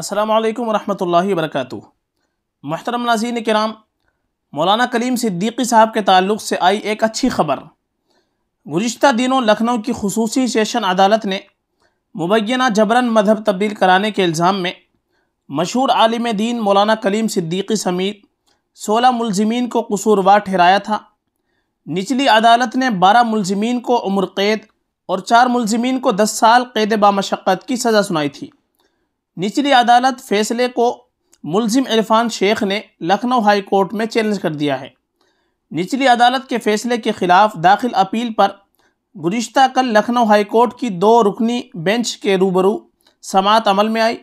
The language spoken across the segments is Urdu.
السلام علیکم ورحمۃ اللہ وبرکاتہ۔ محترم ناظرین کرام، مولانا کلیم صدیقی صاحب کے تعلق سے آئی ایک اچھی خبر۔ گزشتہ دنوں لکھنؤ کی خصوصی سیشن عدالت نے مبینہ جبرن مذہب تبدیل کرانے کے الزام میں مشہور عالم دین مولانا کلیم صدیقی سمیت سولہ ملزمین کو قصوروار ٹھہرایا تھا۔ نچلی عدالت نے بارہ ملزمین کو عمر قید اور چار ملزمین کو دس سال قید بامشقت کی سزا سنائی تھی۔ نچلی عدالت فیصلے کو ملزم عرفان شیخ نے لکھنؤ ہائی کورٹ میں چیلنج کر دیا ہے۔ نچلی عدالت کے فیصلے کے خلاف داخل اپیل پر گزشتہ کل لکھنؤ ہائی کورٹ کی دو رکنی بینچ کے روبرو سماعت عمل میں آئی،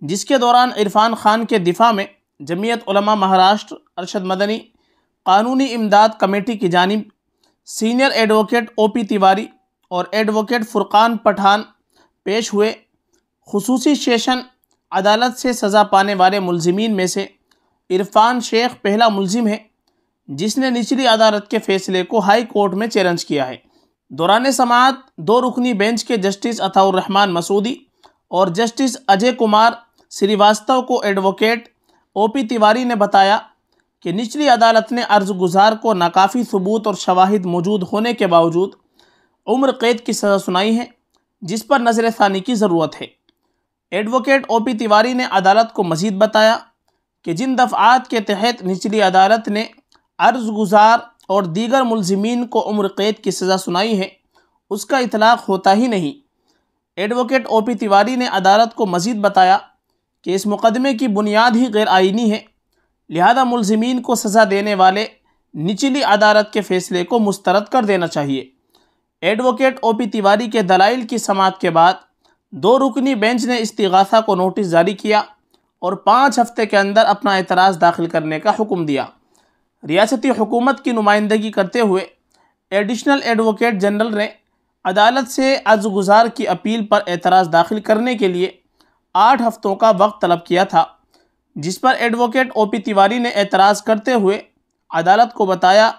جس کے دوران عرفان خان کے دفاع میں جمعیت علماء مہاراشٹر، ارشد مدنی، قانونی امداد کمیٹی کی جانب senior advocate O P Tiwari اور ایڈوکیٹ فرقان پٹھان پیش ہوئے۔ خصوصی سیشن عدالت سے سزا پانے والے ملزمین میں سے عرفان شیخ پہلا ملزم ہے، جس نے نچلی عدالت کے فیصلے کو ہائی کورٹ میں چیلنج کیا ہے۔ دوران سماعت دو رکنی بینچ کے جسٹس عطاء الرحمن مسعودی اور جسٹس اجے کمار سریواستو کو ایڈوکیٹ او پی تیواری نے بتایا کہ نچلی عدالت نے عرض گزار کو ناکافی ثبوت اور شواہد موجود ہونے کے باوجود عمر قید کی سزا سنائی ہے، جس پر نظر ثانی کی ضرورت ہے۔ ایڈوکیٹ او پی تیواری نے عدالت کو مزید بتایا کہ جن دفعات کے تحت نچلی عدالت نے عرض گزار اور دیگر ملزمین کو عمر قید کی سزا سنائی ہے، اس کا اطلاق ہوتا ہی نہیں۔ ایڈوکیٹ او پی تیواری نے عدالت کو مزید بتایا کہ اس مقدمے کی بنیاد ہی غیر آئینی ہے۔ لہذا ملزمین کو سزا دینے والے نچلی عدالت کے فیصلے کو مسترد کر دینا چاہیے۔ ایڈوکیٹ او پی تیواری کے دلائل کی سماعت کے بعد دو رکنی بینچ نے استغاثہ کو نوٹس جاری کیا اور پانچ ہفتے کے اندر اپنا اعتراض داخل کرنے کا حکم دیا۔ ریاستی حکومت کی نمائندگی کرتے ہوئے ایڈیشنل ایڈوکیٹ جنرل نے عدالت سے عرض گزار کی اپیل پر اعتراض داخل کرنے کے لیے آٹھ ہفتوں کا وقت طلب کیا تھا، جس پر ایڈوکیٹ او پی تیواری نے اعتراض کرتے ہوئے عدالت کو بتایا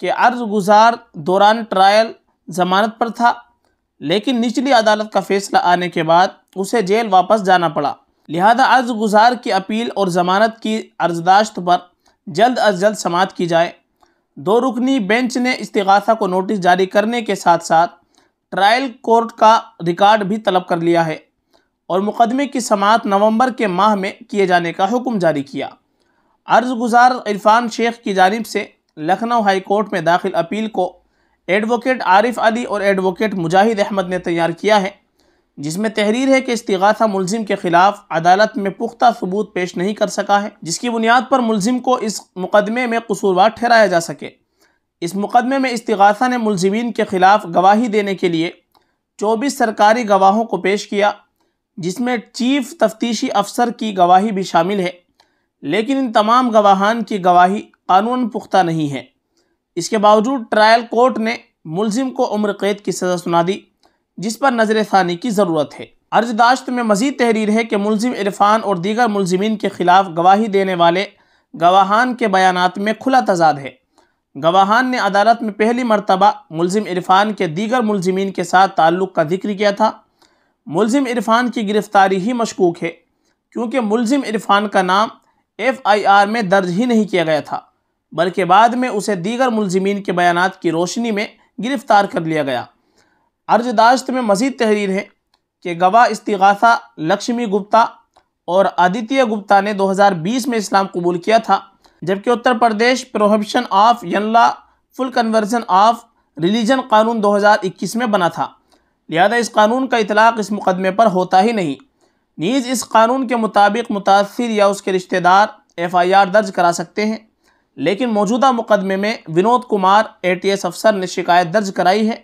کہ عرض گزار دوران ٹرائل ضمانت پر تھا۔ لیکن نچلی عدالت کا فیصلہ آنے کے بعد اسے جیل واپس جانا پڑا۔ لہذا عرض گزار کی اپیل اور ضمانت کی عرضداشت پر جلد از جلد سماعت کی جائے۔ دو رکنی بینچ نے استغاثہ کو نوٹس جاری کرنے کے ساتھ ساتھ ٹرائل کورٹ کا ریکارڈ بھی طلب کر لیا ہے اور مقدمے کی سماعت نومبر کے ماہ میں کیے جانے کا حکم جاری کیا۔ عرض گزار عرفان شیخ کی جانب سے لکھنؤ ہائی کورٹ میں داخل اپیل کو ایڈوکیٹ عارف علی اور ایڈوکیٹ مجاہد احمد نے تیار کیا ہے، جس میں تحریر ہے کہ استغاثہ ملزم کے خلاف عدالت میں پختہ ثبوت پیش نہیں کر سکا ہے، جس کی بنیاد پر ملزم کو اس مقدمے میں قصوروار ٹھہرایا جا سکے۔ اس مقدمے میں استغاثہ نے ملزمین کے خلاف گواہی دینے کے لیے چوبیس سرکاری گواہوں کو پیش کیا، جس میں چیف تفتیشی افسر کی گواہی بھی شامل ہے، لیکن ان تمام گواہان کی گواہی قانون پختہ نہیں ہے۔ اس کے باوجود ٹرائل کورٹ نے ملزم کو عمر قید کی سزا سنا دی، جس پر نظر ثانی کی ضرورت ہے۔ عرض داشت میں مزید تحریر ہے کہ ملزم عرفان اور دیگر ملزمین کے خلاف گواہی دینے والے گواہان کے بیانات میں کھلا تضاد ہے۔ گواہان نے عدالت میں پہلی مرتبہ ملزم عرفان کے دیگر ملزمین کے ساتھ تعلق کا ذکر کیا تھا۔ ملزم عرفان کی گرفتاری ہی مشکوک ہے، کیونکہ ملزم عرفان کا نام ایف آئی آر میں درج ہی نہیں کیا گیا تھا۔ بلکہ بعد میں اسے دیگر ملزمین کے بیانات کی روشنی میں گرفتار کر لیا گیا۔ عرض داشت میں مزید تحریر ہے کہ گواہ استغاثہ لکشمی گپتا اور آدتیہ گپتا نے دو ہزار بیس میں اسلام قبول کیا تھا، جبکہ Uttar Pradesh prohibition of unlawful conversion of religion قانون دو ہزار اکیس میں بنا تھا۔ لہذا اس قانون کا اطلاق اس مقدمے پر ہوتا ہی نہیں۔ نیز اس قانون کے مطابق متاثر یا اس کے رشتہ دار ایف آئی آر درج کرا سکتے ہیں۔ لیکن موجودہ مقدمے میں Vinod Kumar A T S افسر نے شکایت درج کرائی ہے،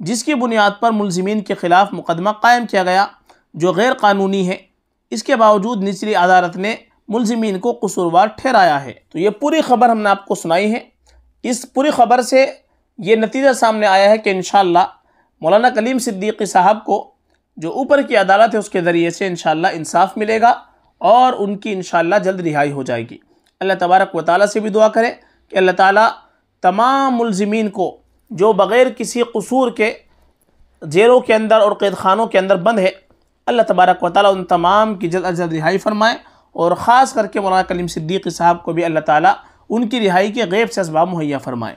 جس کی بنیاد پر ملزمین کے خلاف مقدمہ قائم کیا گیا، جو غیر قانونی ہے۔ اس کے باوجود نچلی عدالت نے ملزمین کو قصوروار ٹھہرایا ہے۔ تو یہ پوری خبر ہم نے آپ کو سنائی ہے۔ اس پوری خبر سے یہ نتیجہ سامنے آیا ہے کہ انشاءاللہ مولانا کلیم صدیقی صاحب کو جو اوپر کی عدالت ہے، اس کے ذریعے سے انشاءاللہ انصاف ملے گا اور ان کی انشاءاللہ جلد رہائی ہو جائے گی۔ اللہ تبارک و تعالیٰ سے بھی دعا کرے کہ اللہ تعالیٰ تمام ملزمین کو جو بغیر کسی قصور کے جیلوں کے اندر اور قید خانوں کے اندر بند ہے، اللہ تبارک و تعالیٰ ان تمام کی جلد از جلد رہائی فرمائے اور خاص کر کے مولانا کلیم صدیقی صاحب کو بھی اللہ تعالیٰ ان کی رہائی کے غیب سے اسباب مہیا فرمائے۔